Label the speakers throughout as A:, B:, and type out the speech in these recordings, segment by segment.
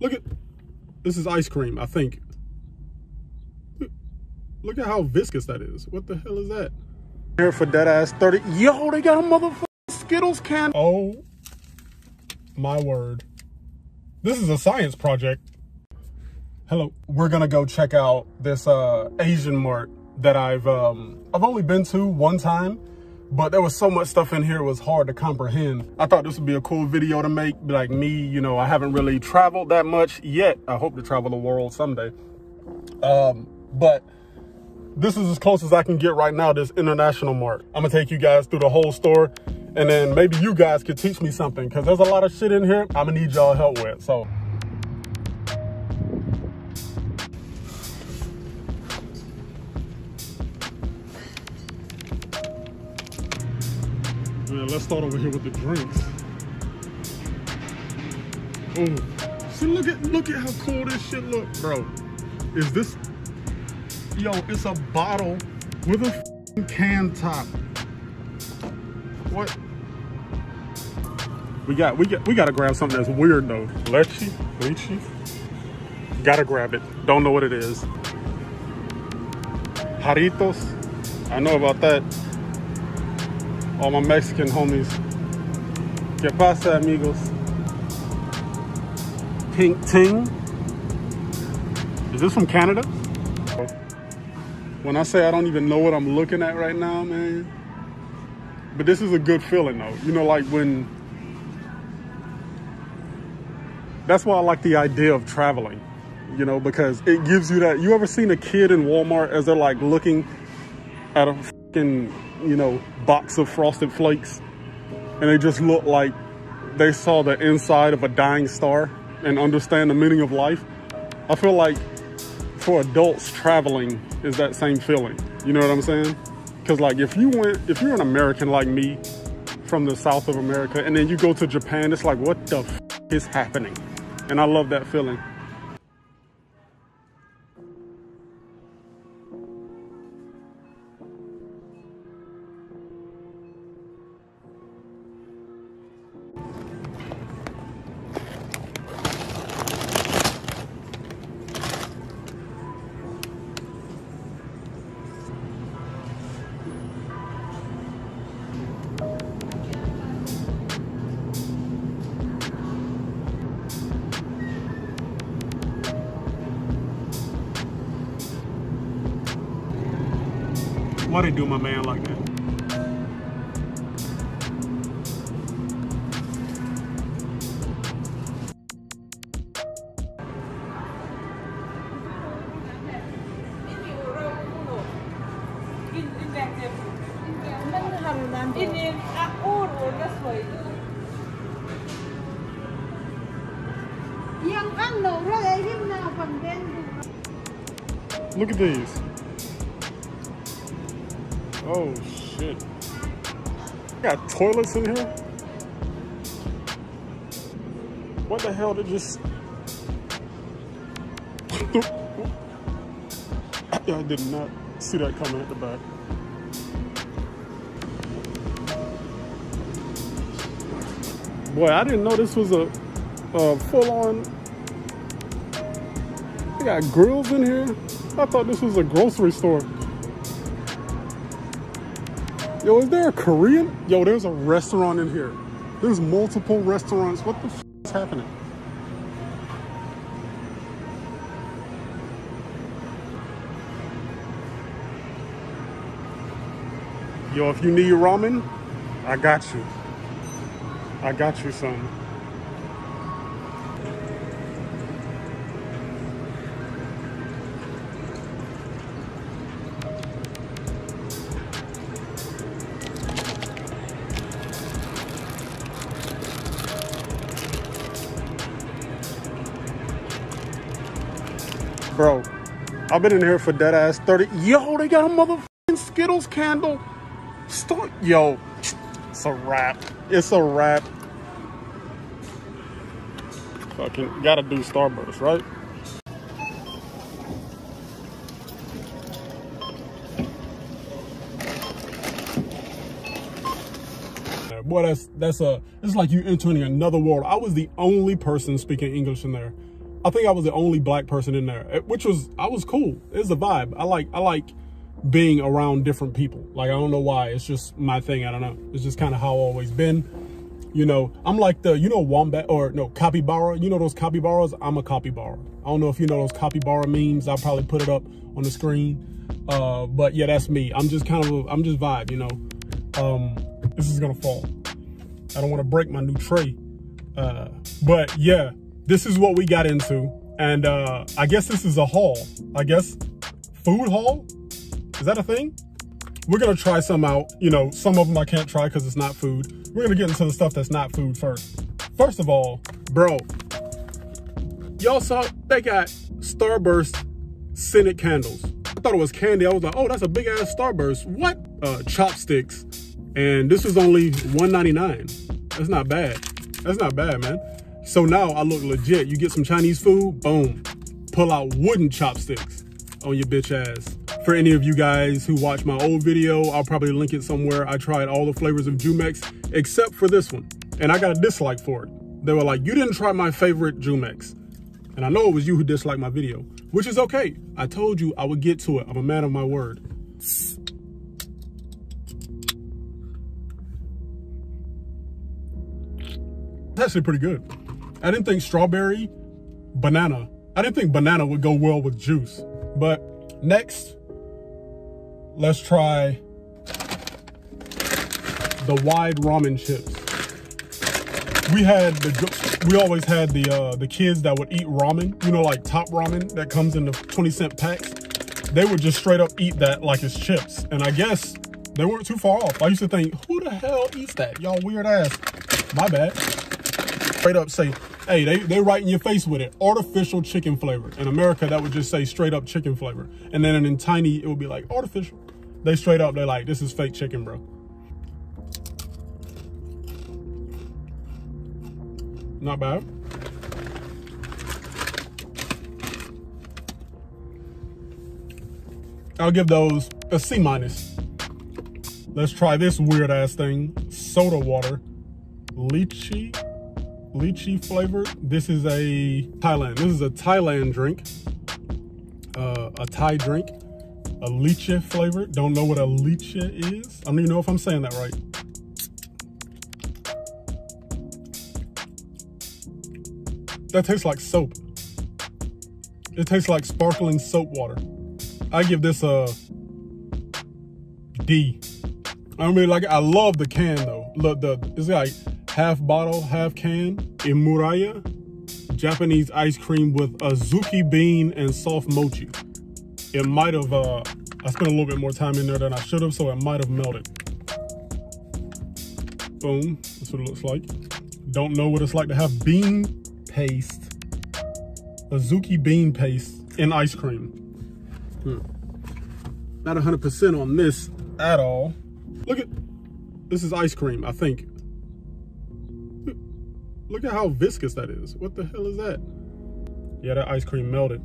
A: Look at, this is ice cream, I think. Look at how viscous that is. What the hell is that? Here for dead ass 30. Yo, they got a motherfucking Skittles can. Oh, my word. This is a science project. Hello. We're gonna go check out this uh, Asian mart that I've um, I've only been to one time but there was so much stuff in here it was hard to comprehend. I thought this would be a cool video to make. Like me, you know, I haven't really traveled that much yet. I hope to travel the world someday. Um, but this is as close as I can get right now, this international mark. I'm gonna take you guys through the whole store and then maybe you guys could teach me something because there's a lot of shit in here I'm gonna need y'all help with, so. Yeah, let's start over here with the drinks. Oh, see, look at look at how cool this shit look, bro. Is this? Yo, it's a bottle with a can top. What? We got we got we gotta grab something that's weird though. Leche, lychee. Gotta grab it. Don't know what it is. Jarritos. I know about that all my Mexican homies. ¿Qué pasa, amigos? Pink Ting. Is this from Canada? When I say I don't even know what I'm looking at right now, man. But this is a good feeling though. You know, like when, that's why I like the idea of traveling, you know, because it gives you that, you ever seen a kid in Walmart as they're like looking at a fucking you know, box of Frosted Flakes and they just look like they saw the inside of a dying star and understand the meaning of life. I feel like for adults, traveling is that same feeling. You know what I'm saying? Because like if you went, if you're an American like me from the South of America and then you go to Japan, it's like, what the is happening? And I love that feeling. Why they do my man like that? Look at these. Oh shit. Got toilets in here? What the hell did just I did not see that coming at the back. Boy, I didn't know this was a, a full-on. They got grills in here. I thought this was a grocery store. Yo, is there a Korean? Yo, there's a restaurant in here. There's multiple restaurants. What the f is happening? Yo, if you need ramen, I got you. I got you, son. Bro, I've been in here for dead ass 30. Yo, they got a motherfucking Skittles candle. Start, yo, it's a wrap. It's a wrap. Fucking gotta do Starburst, right? Boy, that's that's a it's like you entering another world. I was the only person speaking English in there I think I was the only black person in there, eh, which was I was cool. It's a vibe. I like I like being around different people. Like I don't know why. It's just my thing. I don't know. It's just kind of how I've always been. You know, I'm like the you know wombat or no capybara. You know those capybaras? I'm a capybara. I don't know if you know those capybara memes. I'll probably put it up on the screen. Uh, but yeah, that's me. I'm just kind of I'm just vibe. You know, um, this is gonna fall. I don't want to break my new tray. Uh, but yeah, this is what we got into. And uh, I guess this is a haul. I guess food haul? Is that a thing? We're gonna try some out. You know, some of them I can't try because it's not food. We're gonna get into the stuff that's not food first. First of all, bro, y'all saw they got Starburst scented candles. I thought it was candy. I was like, oh, that's a big ass Starburst. What? Uh, chopsticks. And this was only $1.99. That's not bad. That's not bad, man. So now I look legit. You get some Chinese food, boom. Pull out wooden chopsticks on your bitch ass. For any of you guys who watch my old video, I'll probably link it somewhere. I tried all the flavors of Jumex except for this one. And I got a dislike for it. They were like, you didn't try my favorite Jumex. And I know it was you who disliked my video, which is okay. I told you I would get to it. I'm a man of my word. It's actually pretty good. I didn't think strawberry, banana. I didn't think banana would go well with juice. But next, let's try the wide ramen chips. We had the we always had the uh, the kids that would eat ramen, you know, like top ramen that comes in the 20 cent packs. They would just straight up eat that like it's chips. And I guess they weren't too far off. I used to think, who the hell eats that? Y'all weird ass. My bad straight up say, hey, they, they right in your face with it. Artificial chicken flavor. In America, that would just say straight up chicken flavor. And then in tiny, it would be like artificial. They straight up, they're like, this is fake chicken, bro. Not bad. I'll give those a C minus. Let's try this weird ass thing. Soda water. Lychee lychee flavored. This is a Thailand. This is a Thailand drink, uh, a Thai drink, a lychee flavored. Don't know what a lychee is. I don't even know if I'm saying that right. That tastes like soap. It tastes like sparkling soap water. I give this a D. I don't really like it. I love the can though. Look, the it's like half bottle, half can, Imuraya, Japanese ice cream with azuki bean and soft mochi. It might have, uh, I spent a little bit more time in there than I should have, so it might have melted. Boom, that's what it looks like. Don't know what it's like to have bean paste, azuki bean paste in ice cream. Hmm. Not 100% on this at all. Look at, this is ice cream, I think. Look at how viscous that is. What the hell is that? Yeah, that ice cream melted.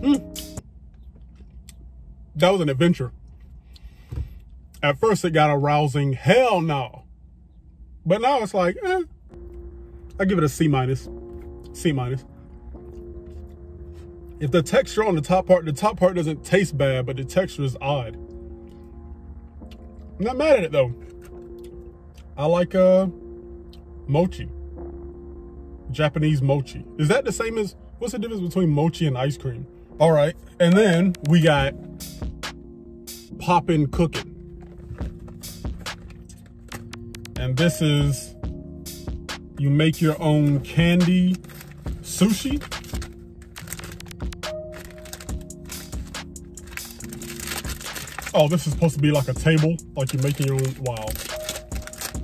A: Hmm. That was an adventure. At first it got arousing, hell no. But now it's like, eh, I give it a C minus, C minus. If the texture on the top part, the top part doesn't taste bad, but the texture is odd. I'm not mad at it though. I like uh, mochi, Japanese mochi. Is that the same as, what's the difference between mochi and ice cream? All right, and then we got Popin' Cookin'. And this is, you make your own candy sushi. Oh, this is supposed to be like a table, like you're making your own, wow.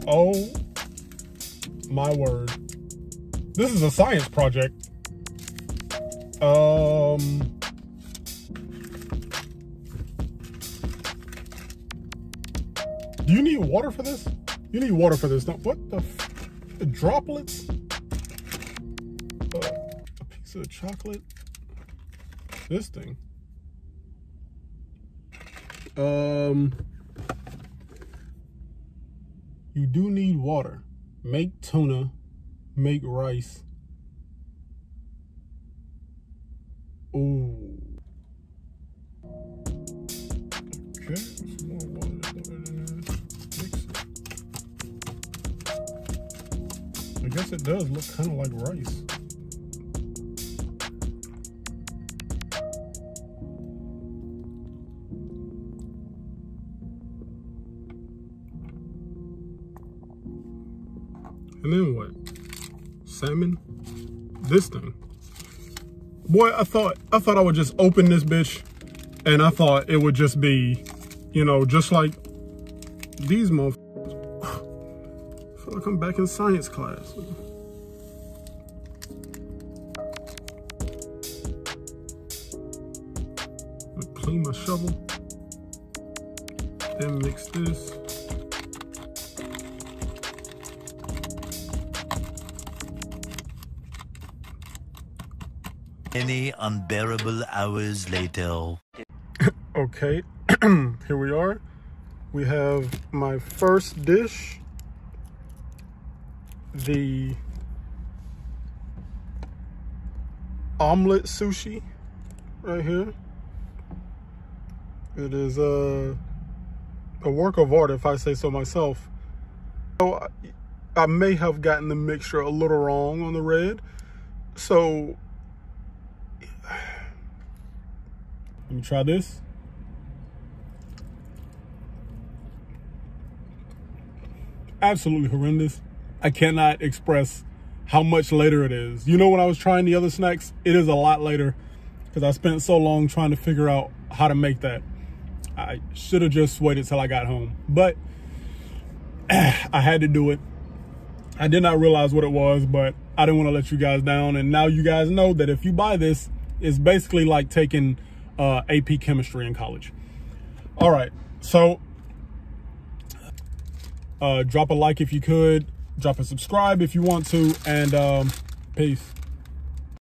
A: Oh my word. This is a science project. Um, do you need water for this? You need water for this. Don't, what the, the droplets? Uh, a piece of chocolate. This thing. Um, you do need water. Make tuna, make rice. Guess it does look kind of like rice. And then what? Salmon? This thing. Boy, I thought I thought I would just open this bitch and I thought it would just be, you know, just like these motherfuckers. I feel like I'm back in science class. Clean my shovel. Then mix this.
B: Many unbearable hours later.
A: Okay, here we are. We have my first dish. The omelet sushi right here. It is a, a work of art, if I say so myself. So I, I may have gotten the mixture a little wrong on the red. So let me try this. Absolutely horrendous. I cannot express how much later it is. You know, when I was trying the other snacks, it is a lot later because I spent so long trying to figure out how to make that. I should have just waited till I got home, but I had to do it. I did not realize what it was, but I didn't want to let you guys down. And now you guys know that if you buy this, it's basically like taking uh, AP chemistry in college. All right, so uh, drop a like if you could, drop a subscribe if you want to, and um, peace.